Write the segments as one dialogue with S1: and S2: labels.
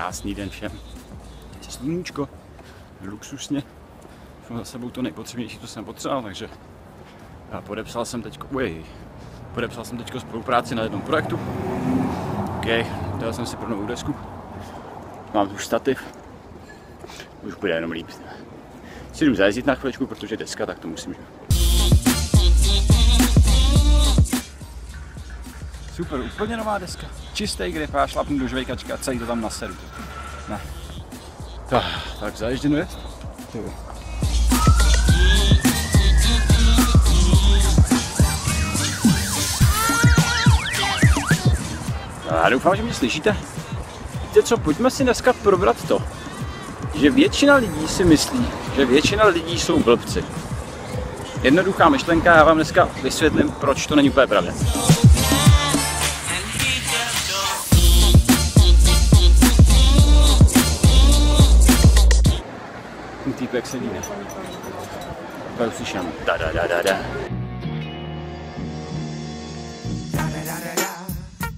S1: Krásný den všem. Sluníčko, luxusně. Mám za sebou to nejpotřebnější, co jsem potřeboval, takže já podepsal jsem teďko, uj, podepsal jsem teďko spolupráci na jednom projektu. OK, dal jsem si pro novou desku. Mám tu stativ. Už bude jenom líp. Si jdu zajezdit na chviličku, protože deska, tak to musím. Že? Super, úplně nová deska. Čistý grip, já šlapnu do žvejkačky a celý to tam nasedu. Ne. Tak, tak zaježděno je. Já doufám, že mě slyšíte. Víte co, pojďme si dneska probrat to, že většina lidí si myslí, že většina lidí jsou blbci. Jednoduchá myšlenka, já vám dneska vysvětlím, proč to není úplně pravda. vaccinina. Qual.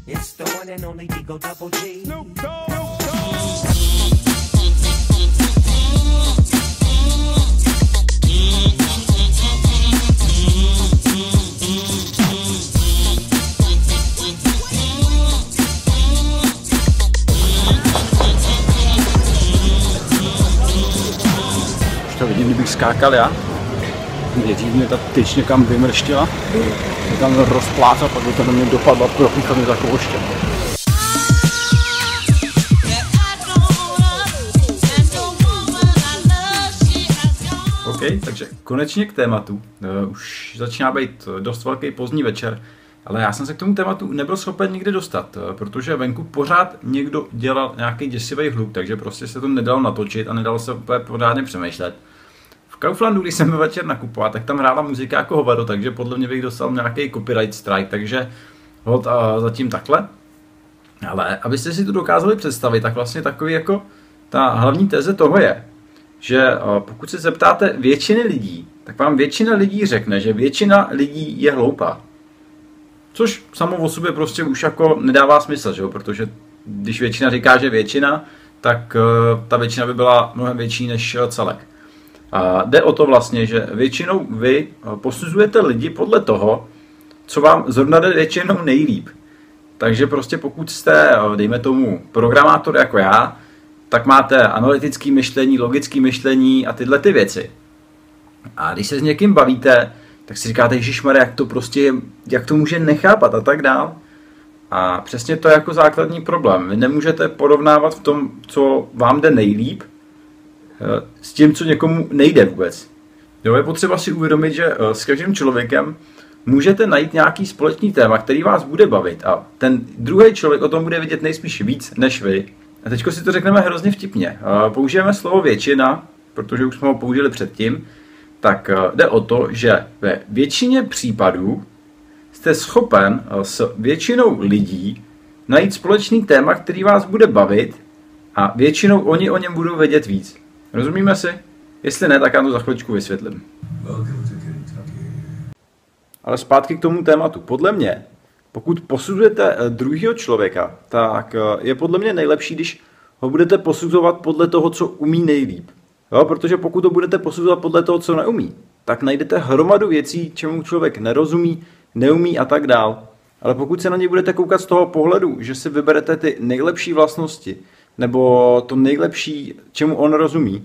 S2: It's the one and only Digo Double G.
S1: Snoop Dogg. Snoop Dogg. Kdybych skákal já. Nejdřív mě ta tyč někam vymrštila, mě tam rozplácal, pak by to na mě dopadlo a propíchal mě takovou štěpu. OK, takže konečně k tématu. Uh, už začíná být dost velký pozdní večer, ale já jsem se k tomu tématu nebyl schopen nikdy dostat, uh, protože venku pořád někdo dělal nějaký děsivý hluk, takže prostě se to nedalo natočit a nedalo se úplně pořádně přemýšlet. Kauflandu, když jsem večer nakupoval, tak tam hrála muzika jako hovado, takže podle mě bych dostal nějaký copyright strike, takže hod a zatím takhle. Ale abyste si to dokázali představit, tak vlastně takový jako ta hlavní teze toho je, že pokud se zeptáte většiny lidí, tak vám většina lidí řekne, že většina lidí je hloupá. Což samo o sobě prostě už jako nedává smysl, že jo? protože když většina říká, že většina, tak eh, ta většina by byla mnohem větší než eh, celek. A jde o to vlastně, že většinou vy posuzujete lidi podle toho, co vám zrovna jde většinou nejlíp. Takže prostě pokud jste, dejme tomu, programátor jako já, tak máte analytické myšlení, logické myšlení a tyhle ty věci. A když se s někým bavíte, tak si říkáte, Ježišmar, jak to prostě, jak to může nechápat a tak dál. A přesně to je jako základní problém. Vy nemůžete porovnávat v tom, co vám jde nejlíp, eh, s tím, co někomu nejde vůbec. Jo, je potřeba si uvědomit, že eh, s každým člověkem můžete najít nějaký společný téma, který vás bude bavit a ten druhý člověk o tom bude vidět nejspíš víc než vy. A teď si to řekneme hrozně vtipně. Použijeme slovo většina, protože už jsme ho použili předtím, tak jde o to, že ve většině případů jste schopen s většinou lidí najít společný téma, který vás bude bavit a většinou oni o něm budou vědět víc. Rozumíme si? Jestli ne, tak já to za chviličku vysvětlím. Ale zpátky k tomu tématu. Podle mě pokud posuzujete eh, druhého člověka, tak eh, je podle mě nejlepší, když ho budete posuzovat podle toho, co umí nejlíp. Jo, protože pokud to budete posuzovat podle toho, co neumí, tak najdete hromadu věcí, čemu člověk nerozumí, neumí a tak dál. Ale pokud se na něj budete koukat z toho pohledu, že si vyberete ty nejlepší vlastnosti, nebo to nejlepší, čemu on rozumí,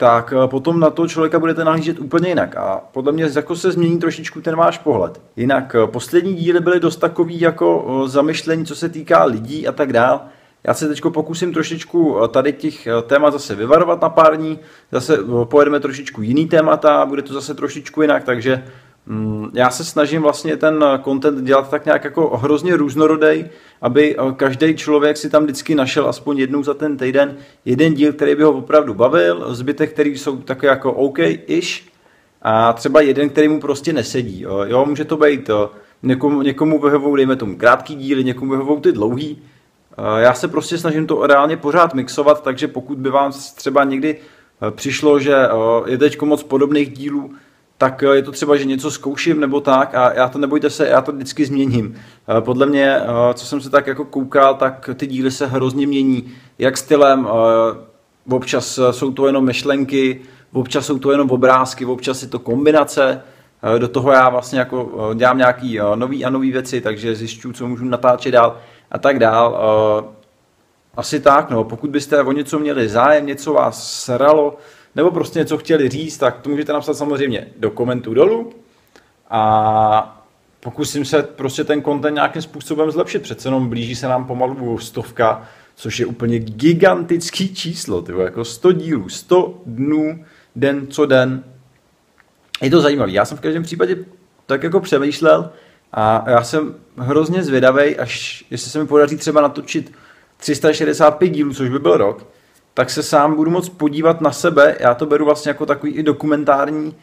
S1: tak eh, potom na to člověka budete nahlížet úplně jinak. A podle mě jako se změní trošičku ten váš pohled. Jinak eh, poslední díly byly dost takový jako eh, zamyšlení, co se týká lidí a tak dál. Já se teď pokusím trošičku tady těch témat zase vyvarovat na pár dní, zase pojedeme trošičku jiný témata, bude to zase trošičku jinak, takže já se snažím vlastně ten content dělat tak nějak jako hrozně různorodý, aby eh, každý člověk si tam vždycky našel aspoň jednou za ten týden jeden díl, který by ho opravdu bavil, zbytek, který jsou také jako OK-ish a třeba jeden, který mu prostě nesedí. Jo, může to být eh, někomu, někomu vyhovou, dejme tomu krátký díly, někomu vyhovou ty dlouhý. Eh, já se prostě snažím to reálně pořád mixovat, takže pokud by vám třeba někdy přišlo, že je teď moc podobných dílů, tak je to třeba, že něco zkouším nebo tak a já to nebojte se, já to vždycky změním. Podle mě, co jsem se tak jako koukal, tak ty díly se hrozně mění, jak stylem, občas jsou to jenom myšlenky, občas jsou to jenom obrázky, občas je to kombinace, do toho já vlastně jako dělám nějaký nový a nový věci, takže zjišťuju, co můžu natáčet dál a tak dál. Asi tak, no, pokud byste o něco měli zájem, něco vás sralo, nebo prostě něco chtěli říct, tak to můžete napsat samozřejmě do komentů dolů a pokusím se prostě ten content nějakým způsobem zlepšit. Přece jenom blíží se nám pomalu stovka, což je úplně gigantický číslo, tyvo, jako 100 dílů, 100 dnů, den co den. Je to zajímavé. Já jsem v každém případě tak jako přemýšlel a já jsem hrozně zvědavý, až jestli se mi podaří třeba natočit 365 dílů, což by byl rok, tak se sám budu moc podívat na sebe. Já to beru vlastně jako takový i dokumentární,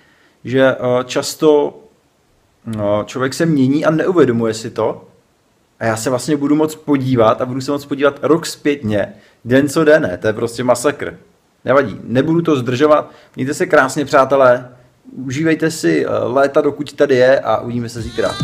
S1: že eh, často no, člověk se mění a neuvědomuje si to. A já se vlastně budu moc podívat a budu se moc podívat rok zpětně, den co den, ne, to je prostě masakr. Nevadí, nebudu to zdržovat. Mějte se krásně, přátelé. Užívejte si eh, léta, dokud tady je a uvidíme se zítra.